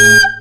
Beep.